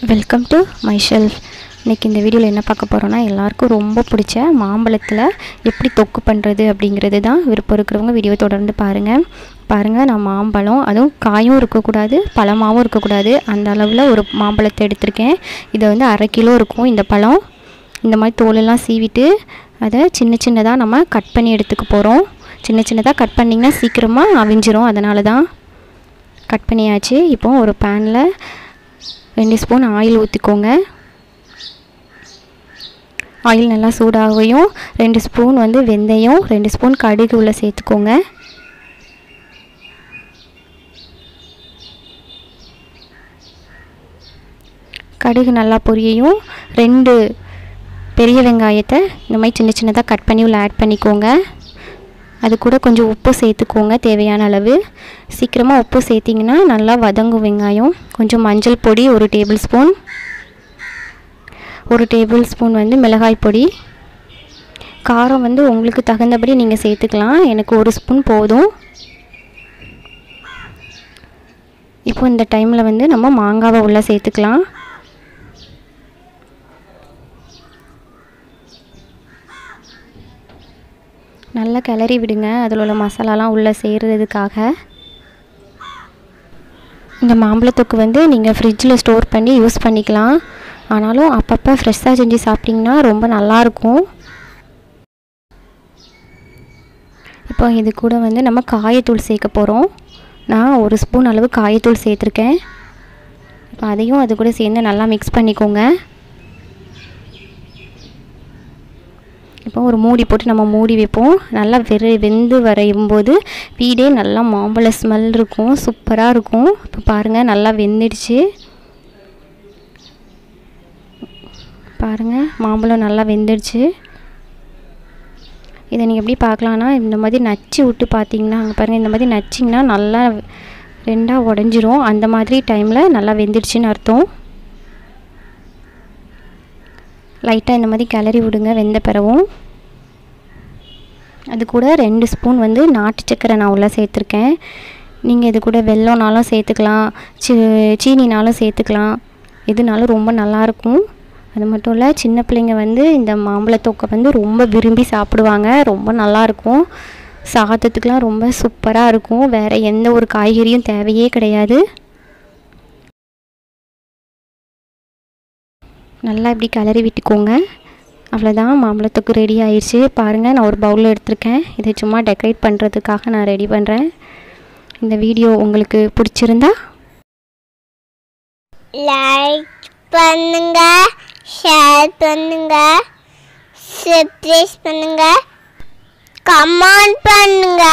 Welcome to my shelf இன்றைக்கி இந்த வீடியோவில் என்ன பார்க்க போகிறோன்னா எல்லாருக்கும் ரொம்ப பிடிச்ச மாம்பழத்தில் எப்படி தொக்கு பண்ணுறது அப்படிங்கிறது தான் விருப்பம் இருக்கிறவங்க வீடியோ தொடர்ந்து பாருங்கள் பாருங்கள் நான் மாம்பழம் அதுவும் காயும் இருக்கக்கூடாது பழமாகவும் இருக்கக்கூடாது. அந்த அளவில் ஒரு மாம்பழத்தை எடுத்திருக்கேன். இதை வந்து அரை கிலோ இருக்கும் இந்த பழம். இந்த மாதிரி தோலெல்லாம் சீவிட்டு அதை சின்ன சின்னதாக நம்ம கட் பண்ணி எடுத்துக்க போகிறோம் சின்ன சின்னதாக கட் பண்ணிங்கன்னா சீக்கிரமாக அவிஞ்சிரும் அதனால தான் கட் பண்ணியாச்சு. இப்போ ஒரு பேனில் ரெண்டு ஸ்பூன் ஆயில் ஊற்றிக்கோங்க ஆயில் நல்லா சூடாகவும் ரெண்டு ஸ்பூன் வந்து வெந்தயம் ரெண்டு ஸ்பூன் கடுகு உள்ளே சேர்த்துக்கோங்க. கடுகு நல்லா பொரியையும் ரெண்டு பெரிய வெங்காயத்தை இந்த மாதிரி சின்ன சின்னதாக கட் பண்ணி உள்ள ஆட் பண்ணிக்கோங்க. அது கூட கொஞ்சம் உப்பு சேர்த்துக்கோங்க தேவையான அளவு. சீக்கிரமாக உப்பு சேர்த்திங்கன்னா நல்லா வதங்கும் வெங்காயம். கொஞ்சம் மஞ்சள் பொடி ஒரு டேபிள் ஸ்பூன். ஒரு டேபிள் ஸ்பூன் வந்து மிளகாய் பொடி. காரம் வந்து உங்களுக்கு தகுந்தபடி நீங்கள் சேர்த்துக்கலாம். எனக்கு ஒரு ஸ்பூன் போதும். இப்போ இந்த டைமில் வந்து நம்ம மாங்காவை உள்ளே சேர்த்துக்கலாம். நல்லா கிளறி விடுங்க. அதில் உள்ள மசாலாலாம் உள்ளே சேர்கிறதுக்காக இந்த மாம்பழத்தொக்கு வந்து நீங்கள் ஃப்ரிட்ஜில் ஸ்டோர் பண்ணி யூஸ் பண்ணிக்கலாம். ஆனாலும் அப்பப்போ ஃப்ரெஷ்ஷாக செஞ்சு சாப்பிட்டிங்கன்னா ரொம்ப நல்லாயிருக்கும். இப்போ இது கூட வந்து நம்ம காயத்தூள் சேர்க்க போகிறோம் நான் ஒரு ஸ்பூன் அளவு காயத்தூள் சேர்த்துருக்கேன். இப்போ அதையும் அது கூட சேர்ந்து நல்லா மிக்ஸ் பண்ணிக்கோங்க. இப்போ ஒரு மூடி போட்டு நம்ம மூடி வைப்போம். நல்லா வெறு வெந்து வரையும்போது வீடே நல்லா மாம்பழ ஸ்மெல் இருக்கும். சூப்பராக இருக்கும். இப்போ பாருங்கள் நல்லா வெந்துடுச்சு. பாருங்கள் மாம்பழம் நல்லா வெந்துடுச்சு. இதை நீங்கள் எப்படி பார்க்கலான்னா இந்த மாதிரி நச்சு விட்டு பார்த்தீங்கன்னா அங்கே பாருங்கள் இந்த மாதிரி நச்சிங்கன்னா நல்லா ரெண்டாக உடஞ்சிரும். அந்த மாதிரி டைமில் நல்லா வெந்துடுச்சின்னு அர்த்தம். லைட்டாக இந்த மாதிரி கிளறி விடுங்க வெந்த பிறவும். அது கூட ரெண்டு ஸ்பூன் வந்து நாட்டு சக்கரை நான் உள்ளே சேர்த்துருக்கேன். நீங்கள் இது கூட வெள்ளம்னாலும் சேர்த்துக்கலாம் சி சீனினாலும் சேர்த்துக்கலாம். எதுனாலும் ரொம்ப நல்லாயிருக்கும் அது மட்டும் இல்லை சின்ன பிள்ளைங்க வந்து இந்த மாம்பழத்தொக்கை வந்து ரொம்ப விரும்பி சாப்பிடுவாங்க ரொம்ப நல்லாயிருக்கும் சாதத்துக்கெலாம் ரொம்ப சூப்பராக இருக்கும். வேறு எந்த ஒரு காய்கறியும் தேவையே கிடையாது. நல்லா இப்படி கிளறி விட்டுக்கோங்க. அவ்வளோதான் மாம்பழத்துக்கு ரெடி ஆயிடுச்சு பாருங்கள் நான் ஒரு பவுலில் எடுத்திருக்கேன். இதை சும்மா டெக்கரேட் பண்ணுறதுக்காக நான் ரெடி பண்ணுறேன் இந்த வீடியோ உங்களுக்கு பிடிச்சிருந்தா? லைக் பண்ணுங்க ஷேர் பண்ணுங்க சப்ஸ்கிரைப் பண்ணுங்க கமெண்ட் பண்ணுங்க.